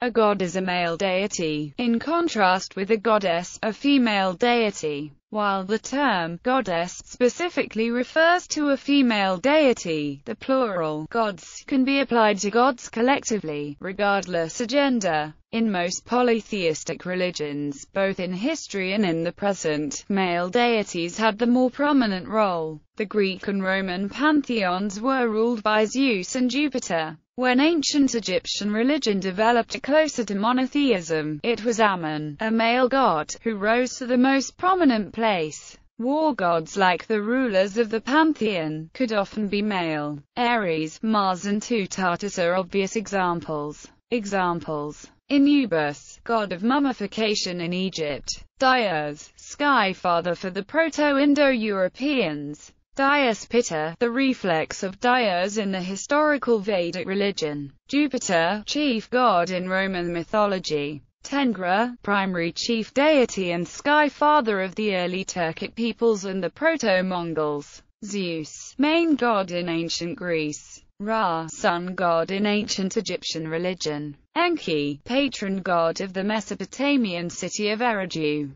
A god is a male deity, in contrast with a goddess, a female deity. While the term goddess specifically refers to a female deity, the plural gods can be applied to gods collectively, regardless of gender. In most polytheistic religions, both in history and in the present, male deities had the more prominent role. The Greek and Roman pantheons were ruled by Zeus and Jupiter. When ancient Egyptian religion developed closer to monotheism, it was Ammon, a male god, who rose to the most prominent place. War gods like the rulers of the pantheon, could often be male. Ares, Mars and Tutatis are obvious examples. Examples Anubis, god of mummification in Egypt. Dyaus, sky father for the Proto-Indo-Europeans. Dyaus Pita, the reflex of Dyaus in the historical Vedic religion. Jupiter, chief god in Roman mythology. Tengri, primary chief deity and sky father of the early Turkic peoples and the Proto-Mongols. Zeus, main god in ancient Greece. Ra, sun god in ancient Egyptian religion. Enki, patron god of the Mesopotamian city of Eridu.